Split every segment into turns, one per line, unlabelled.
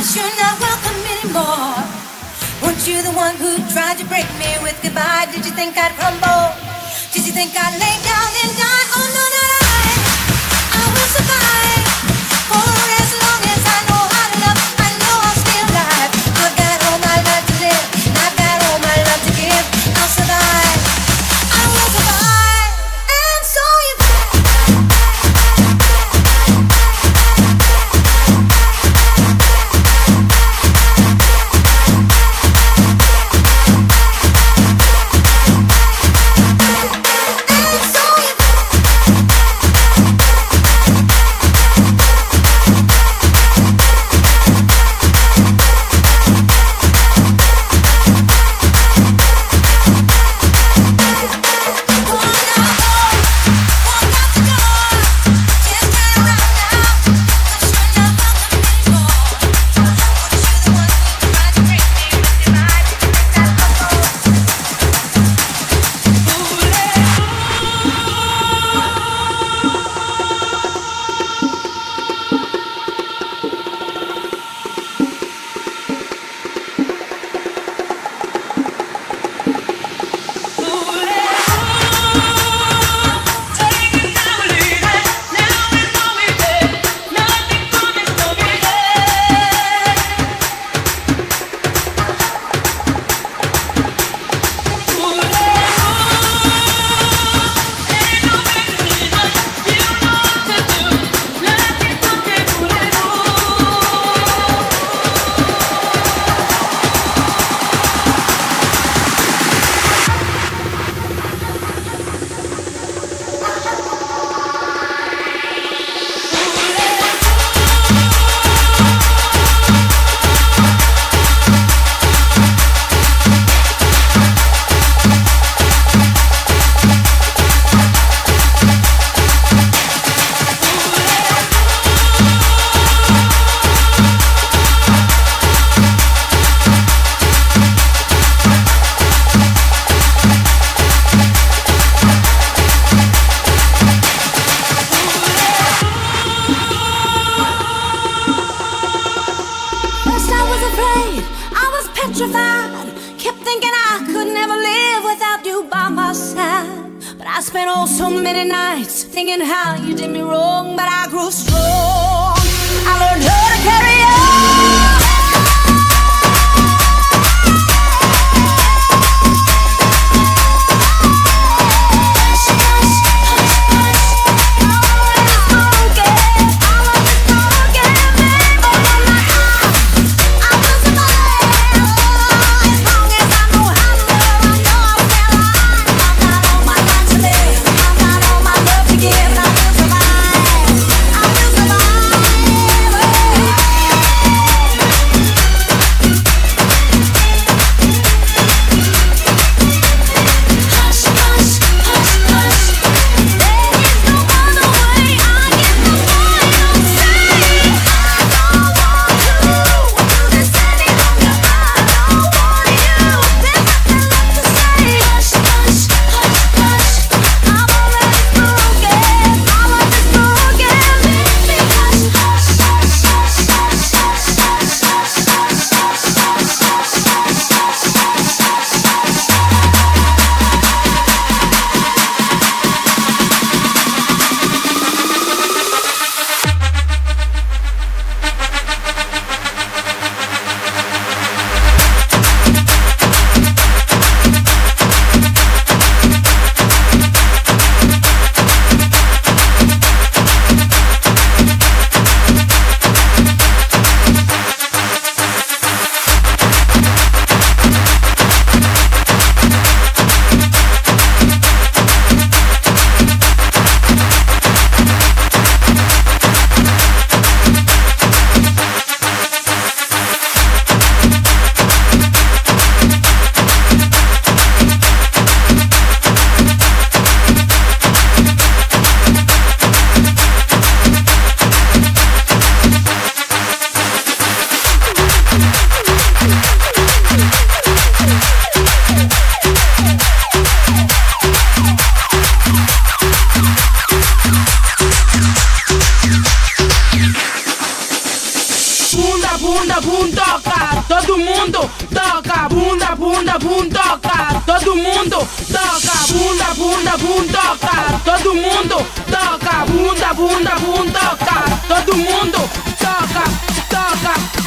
but you're not welcome anymore. Weren't you the one who tried to break me with goodbye? Did you think I'd crumble? Did you think I'd lay down and die? Oh no, I spent oh so many nights thinking how you did me wrong. But I grew strong. I learned how to carry on. Todo mundo toca, bunda, bunda, bunda, toca. Todo mundo toca, toca.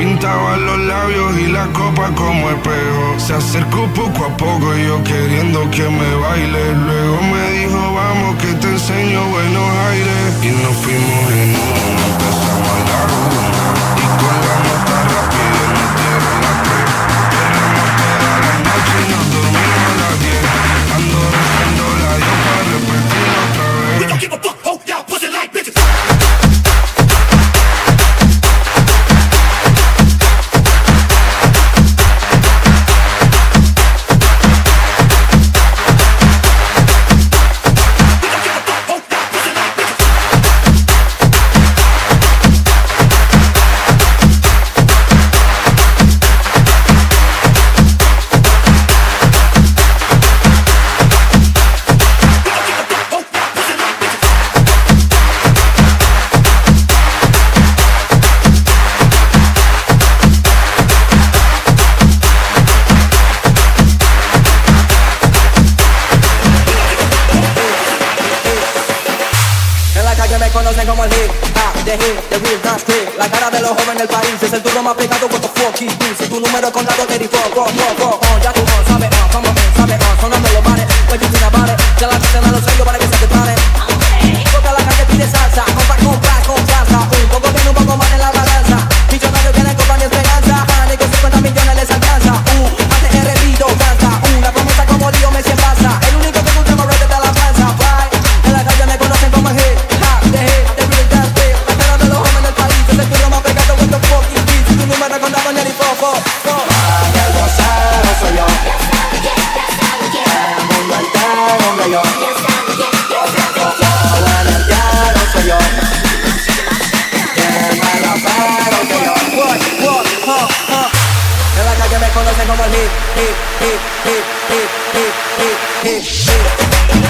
Pintaba los labios y la copa como espejo. Se acercó poco a poco, yo queriendo que me baile. Luego me
es el duro más pegado con tu fucking Si tu número contado te digo, go, go, go, oh, ya tú no sabes, oh, cómo me sabes, oh, sonando los bares, pues tú sin ya la gente on my head, head, head, head, head, head, head, head.